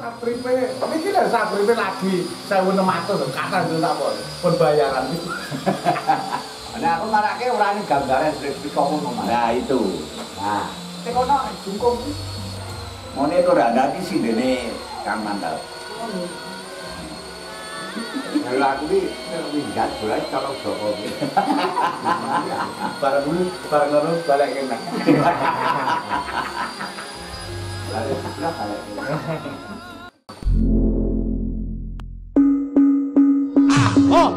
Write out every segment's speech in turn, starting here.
satripe iki lho satripe lagi 1600 kata itu tak apa pembayaran itu Nah, aku marake ora ning kok ngono Mas. Nah itu. Nah, tek ono jungkung. Mone itu rada di sini dene Kang Mantel. Kalau aku ini minggat boleh kalau Joko. bareng dulu bareng ngono balik kena Lalu sebelah balik. Oh,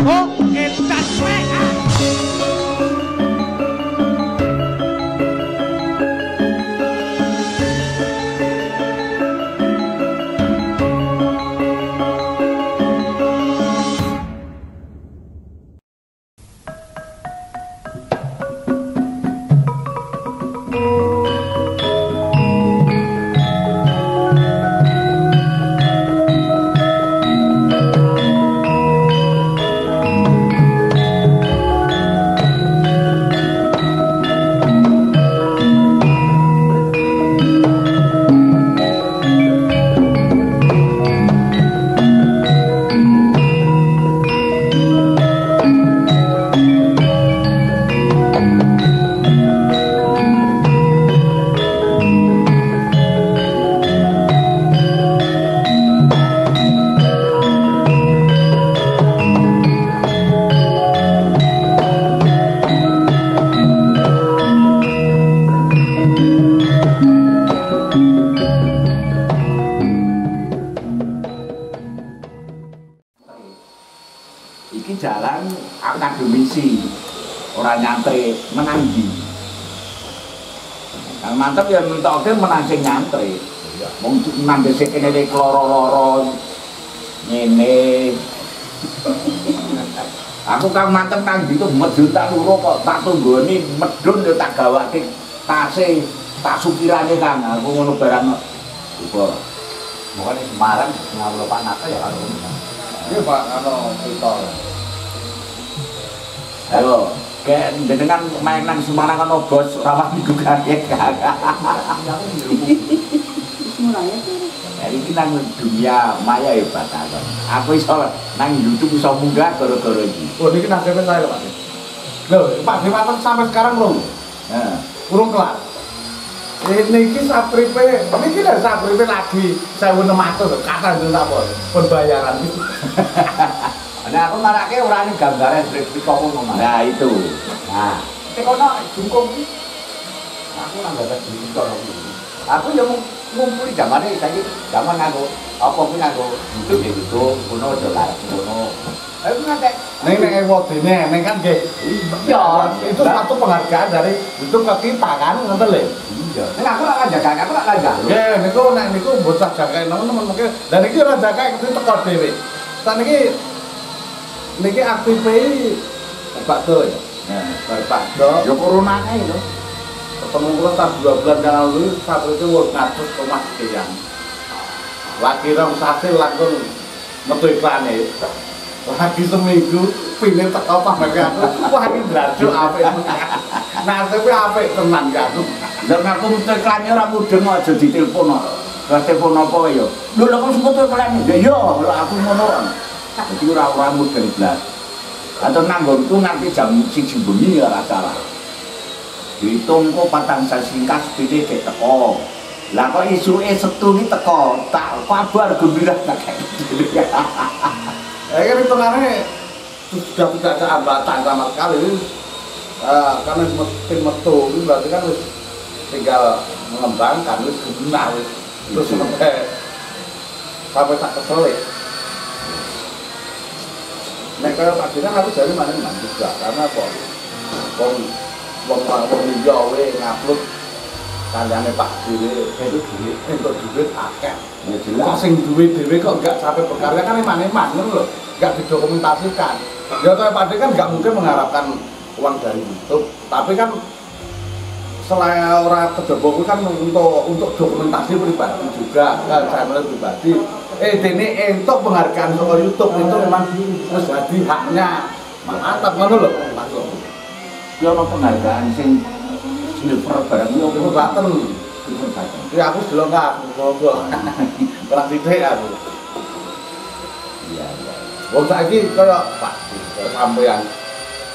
Oh, it's that way. Akademisi. Ora nyantri menanggi. Kang mantep ya mentoke menang sing nyantri. Wong nang dhisik kene iki loro-loro ngene. Aku kang mantep nang ndi tuh medun tak loro kok tak tunggoni medun yo tak gawake tase tak supirane Kang. Aku ngono barang Coba. Mungkin di Semarang ngawul Pak Nata ya kalau iya pak ano cerita Ayo, kayak jenengan main nang Semarang kan bos rawan juga kaget kakak. Ya iki nang dunia maya ya batasan. Aku iso nang YouTube iso munggah gara-gara iki. oh ini nasibnya saya pak. Loh pak Dewaten sampai sekarang belum Nah, kurang kelar. Ini iki satripe ini lho satripe lagi 1600 kata itu tak pembayaran itu Nah, aku marake ora ning gambare skrip kok ngono Mas. nah itu. Nah, tek ono jungkung. Aku nang gak jadi kok. Aku ya mau ngumpuli zamane saiki zaman nganggo apa kuwi nganggo itu ya itu kuno aja larang kuno. Aku ngantek Neng neng ewodene, neng kan nggih. Iya. itu satu penghargaan dari itu ke kita kan, ngerti lho. Iya. Nek aku lak jaga, aku lak jaga. Ya, niku nek niku bocah jagain teman-teman mungkin dan iki ora jagain itu teko dhewe. Saniki niki aktif Pak Do ya. Nah, Pak Do. yo corona itu. Ketemu kula tak dua bulan yang lalu satu itu wis ngatus rumah sekian. Lagi rong sasi langsung metu iklane. Lagi seminggu pilih teko pamer aku. Wah iki drajo apik. Nasibe apik tenan ya aku. Lah ngaku metu iklannya ora mudeng aja ditelepon kok. Lah telepon apa ya? Lho lha kok metu iklan? Ya yo, aku ngono. Jadi ora ora mudeng blas. Atau nanggonku nanti jam siji bengi ya salah. Dihitung kok patang singkat sepede ke teko. Lah kok isuke Sabtu ni teko, tak kabar gembira tak kayak gitu. Ya kan hitungannya sudah tidak ada hambatan sama sekali. Eh, karena tim metu itu berarti kan tinggal mengembangkan guna wis terus Iya. sampai sampai tak keselik. Nek kaya Pak Dina aku dari mana mana juga karena kok wong wong wong liya we ngupload kandhane Pak Dhewe itu duit itu duit akeh. Ya jelas. sing duwe dhewe kok enggak sampai berkarya kan emang-emang ngono lho, enggak didokumentasikan. Ya kayak Pak kan enggak mungkin mengharapkan uang dari YouTube, tapi kan selain orang kejebok kan untuk untuk dokumentasi pribadi juga kan channel pribadi eh ini untuk penghargaan soal YouTube itu memang harus jadi haknya mantap ngono lho Ki ono penghargaan sing silver barang yo Ibu Baten ya aku dulu enggak ngobrol kurang titik aku. Iya, iya. Wong saiki kaya Pak sampean.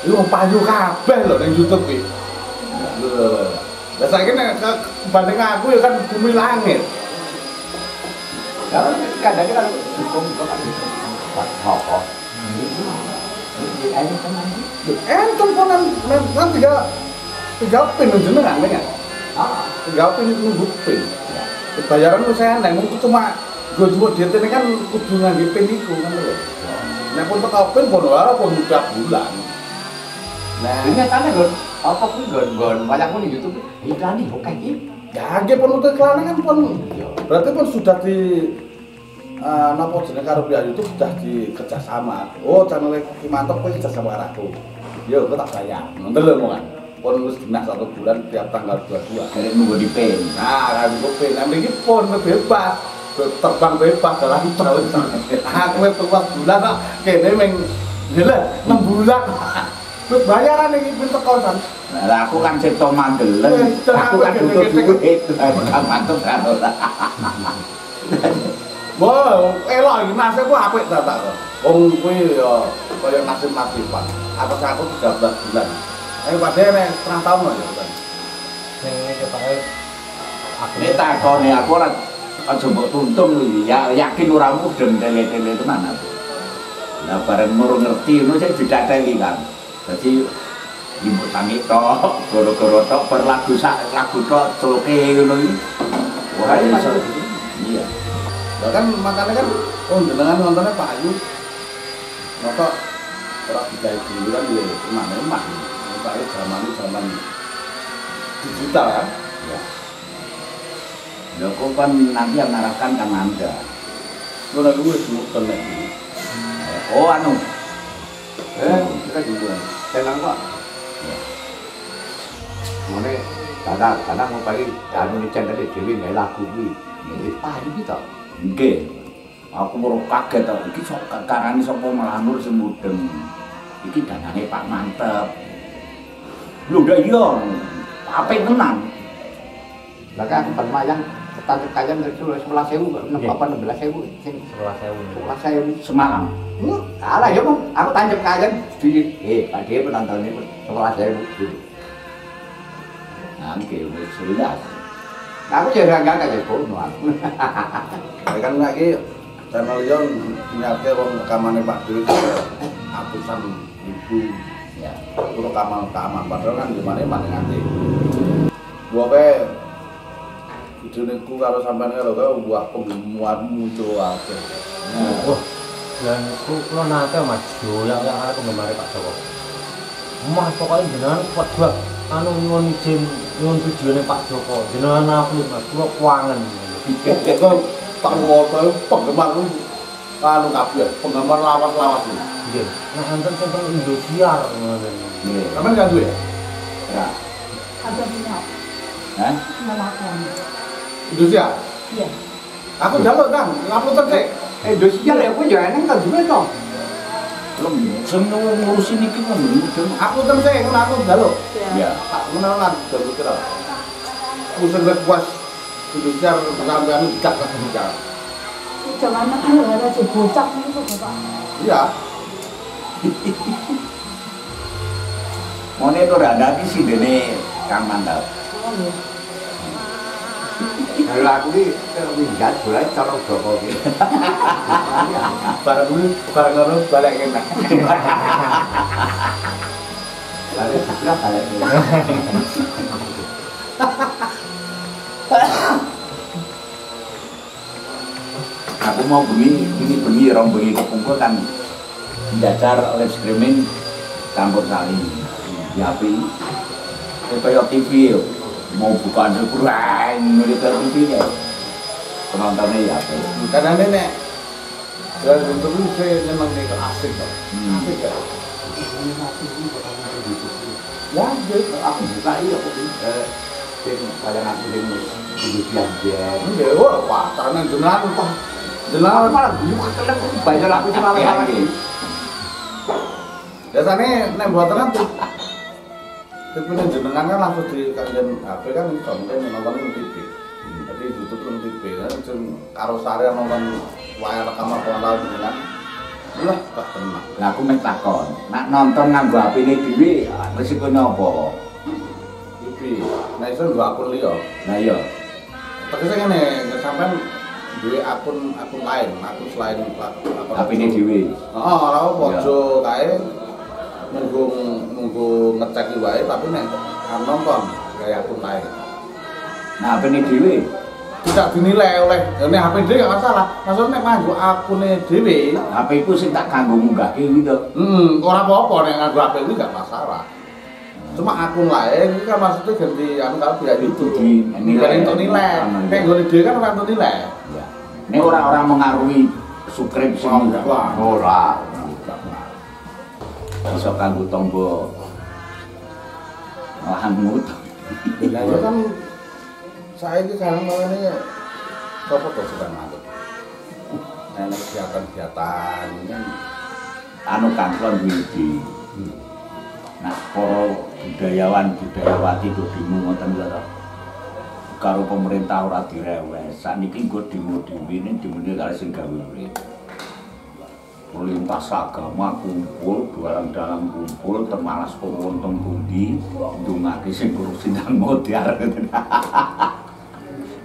Iku wong payu kabeh lho ning YouTube iki. Lho. Lah saiki nek banding aku ya kan bumi langit. Kadang kalau hukum itu kan tak apa. Ini ke mana? Enten ponan kan tiga tiga pin jenengan kan. Ah, Tiga pin nunggu pin. Bayaran lu saya neng mungkin cuma gue cuma dia ini kan kudu ngangge pin iku kan lho. Nek pun teko pin pun ora pun tiap bulan. Nah, ini tanya gon, apa pun gon gon banyak pun di YouTube. Iklan nih, oke ini. Ya nggih pun untuk iklan kan pun Iya. berarti pun sudah di eh napa jenenge karo pihak YouTube sudah di kerjasama. Oh, channel Ki Mantap kowe kerjasama karo aku. Yo, kok tak bayar. Ngoten lho kan. Pun wis dinas satu bulan tiap tanggal 22. Karek nunggu di pen. Nah, kan gue pengen, nah ini pun bebas, terbang bebas dalam tahun. Aku itu buat bulan kok, kayaknya meng, gila, enam bulan. Terus bayaran ini pintu kontan. Lah aku kan cipta mandeleng. Eh, Aku kan butuh duit. Kan mantuk kan ora. Wah, elok ini nasib gue apik tak tak. Wong kuwi ya kaya nasib nasiban. Atas aku 13 bulan. Eh padahal nek setengah tahun kan. Sing ketoke aku Nek takone aku ora aja mbok tuntung lho ya yakin ora mudeng tele-tele tenan aku. Lah bareng murung ngerti ngono sing didateli kan. Dadi ibu tani tok, goro-goro tok per lagu sak lagu tok celuke ngono iki. Ora Iya, iso. iya. Iya. Lah kan makanya kan oh jenengan nontonnya Pak Ayu. Maka ora digawe dulu kan ya emang emang. Pak Ayu zaman zaman digital kan. Ya. Lho kok kan nanti yang ngarahkan kan Anda. Ngono kuwi wis muten nek. Oh anu, Eh, kita juga. Tenang kok. Mana kadang kadang mau pergi anu ni channel dia dewi ngai lagu ni. Ini payu kita. nggih. Aku baru kaget to, iki sok karane sapa melanur sing mudeng. Iki danane Pak Mantep. Lho ndak iya. Apa tenan? Lah kan permayang tetap kayang dari dulu sebelas sewu, enam apa enam belas sewu, sing 11.000. sebelas sewu. Semalam. Hmm, kalah ya bang, aku tancap kayang sedikit. Eh, Pak dia penonton ini sebelas sewu. Nah, nggih wis jelas. Nah, aku jadi agak agak jadi bono aku. Kan lagi channel yo nyate wong rekamane Pak Dewi atusan ribu Ya. itu rekaman rekaman padahal kan gimana mana nganti gua pe video ku karo sampean karo kau buah penggemuan muncul akeh Nah, Wah, dan itu lo nate mas doyak yang ada penggemar Pak Joko. Mas pokoknya jenengan kuat. Anu nyuwun izin nyuwun tujuannya Pak Joko. Jenengan aku mas, kulo kuangan. Kok tak ngono penggemar lu anu kabeh penggemar lawas-lawas ini Nggih. Nah, enten sing teng Indosiar ngoten. nggih. sampean kan duwe Ya. ada punya Hah? melakukan Indonesia iya aku jaluk kan ngupload terus Eh, dosisnya ya aku neng kan juga dong. Belum, sing ngurusin iki kan aku terus aku aku jaluk Ya. tak menalan jaluk kira. Aku sing request Indonesia sampean kan Indonesia jangan kalau ada si bocah itu bapak. Iya. Mone itu ora ada sih dene Kang Mantap. oh iya Kalau aku ini minggat boleh colok Joko gitu. barang dulu barang ngono balik kena Balik sebelah balik ini. Aku mau bengi, ini bengi rong bengi kepungkur kan dacar live streaming campur sari di HP. Kayak kayak TV yo. Mau buka Al-Quran, nulis ke TV ya. Penontonnya ya apa? karena nenek dan untuk itu saya memang nih asik kok Hmm. asik kan Ya, jadi aku buka iya aku eh sing kalian aku kudu belanja. ini ya wah karena jenengan apa jenengan malah dulu aku banyak aku cuma lama ini. biasanya nek buatan tuh tapi nek jenengan kan langsung di kajian HP kan ini contohnya nonton TV jadi YouTube kan TV kan jeneng karo sare nonton wayang rekaman kono jenengan. Lah tak tenang. Lah aku mek takon, nak nonton nganggo HP-ne dhewe, ah, resikone apa? Pipi. Nah itu gua akun liya. Lah iya, Tegese ngene, sampean duwe akun akun lain, akun selain akun HP-ne dhewe. Heeh, ora apa aja kae nunggu ngecek wae tapi nek nonton kayak akun lain. Nah, HP-ne dhewe Tidak dinilai oleh nek HP dhewe gak masalah. Maksudnya nek nganggo akune dhewe, HP ku sing tak kanggo munggahke kuwi to. hmm, ora apa-apa nek nganggo HP kuwi gak masalah. Cuma akun lain itu kan maksudnya ganti anu kalau biaya itu Di- nilai. untuk nilai. Kayak ya. gue dhewe kan ora untuk nilai. Ini orang-orang mengaruhi subscribe Oh, enggak, ora. Bisa kanggo lahan ngutang. Lah kan saya itu sekarang makanya bapak kok sudah ngantuk. Saya nak siapkan kegiatan ini kan. Anu kantor di hmm. Nah, para budayawan budayawati itu bingung ngoten lho. Karo pemerintah ora direwes. Saniki nggo demo-demo ini demo kali sing gawe. Lintas agama kumpul, dalam dalam kumpul, temalas pemontong pundi, ndungake sing ngurusi nang modiar.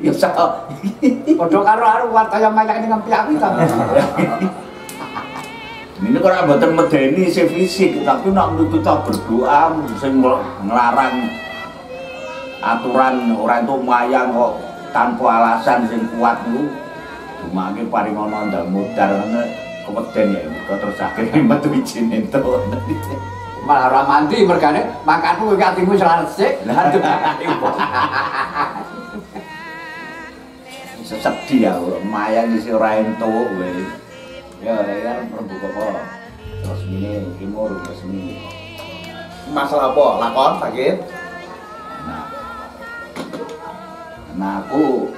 Ya sak Padha karo anu wartaya mayak ning piyaku ta. Ini kalau mboten medeni sing fisik, tapi nak kita berdoa sing ngel- ngelarang aturan orang itu mayang kok tanpa alasan sing kuat niku dumake paring ana ndang mudar ngene keweden ya kok terus akhirnya metu izin itu. Malah ora mandi mergane makanmu iki atimu selaras sik. Lah Sedih ya, mayang isi ora entuk kowe. Ya, ya kan perbu kok. Terus ini timur terus ini. masalah apa? Lakon sakit? Nah, nah aku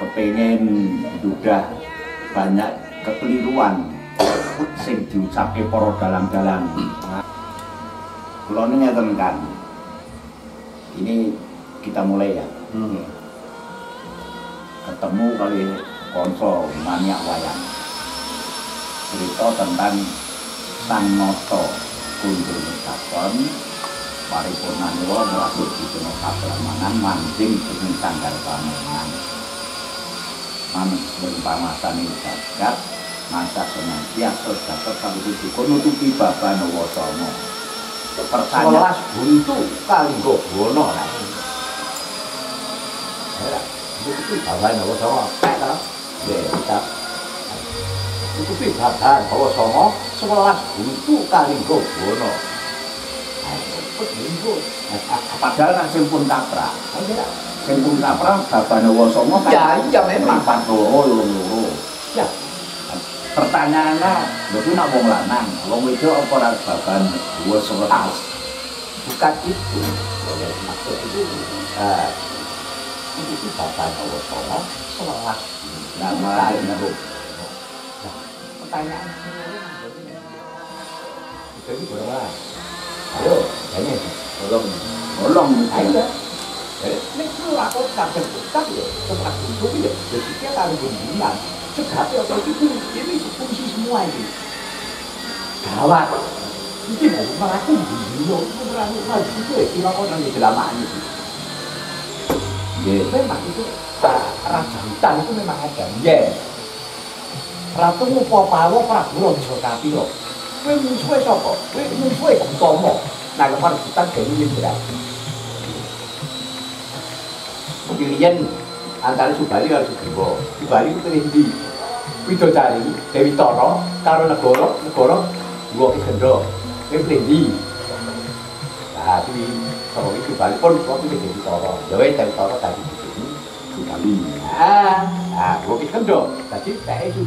kepengen dudah banyak kekeliruan sing diucapke para dalang-dalang. Kula ngeten kan. Ini kita mulai ya. Hmm. Ketemu kali konco maniak wayang. Cerita tentang Sang Noto kundur Mekakon paripurna nila ngrasuk dijono kabramangan mancing ing sanggar pamenan. Manut sing pamasane mantap senang siap terdapat kami itu kono tuki bapa nawa sama pertanyaan. Buntu kali gobono lah. Itu bapa nawa sama ya kita. Itu bapa nawa sama sekolah buntu kali gobono padahal nasib pun tak pernah sing pun tak pernah bapa ya iya memang. Patuh ya. Pertanyaannya, lho ku nak wong lanang, wong wedok apa ora baban dua sewelas. bukan itu. Ya, maksud itu. eh, Itu sama? Sewelas buntu. Nah, malah Nah, pertanyaan jadi berapa? Ayo, ini Belum. Tolong ayo. Ini perlu aku tak ya, tempat itu ya. Jadi dia 这卡不要着急，不用绝对不是什么外力。卡哇，你这我们把它供给你用，要不然的话，你这地方我让你给它买进去。也没买这个，打打长蛋都没买成耶。พระตุ้งปอปาว่าพระผู้รอดโชกาปิโรเว้ยมึงช่วยชอบก่อนเว้ยมึงช่วยของตอมหมอกนายกับพระตั้งเสรียินไปแล้วยูเย็น antara Subali dan Sugribo. Subali itu di Widodo Dari, Dewi Toro, Karo Negoro, Negoro, Dua Kegendro, Dewi Pelindi. Nah, tapi kalau itu balik pun, kok itu Dewi Toro. Dewi Dewi Toro tadi di sini, Ah, kami. Nah, Dua Kegendro, tapi saya itu.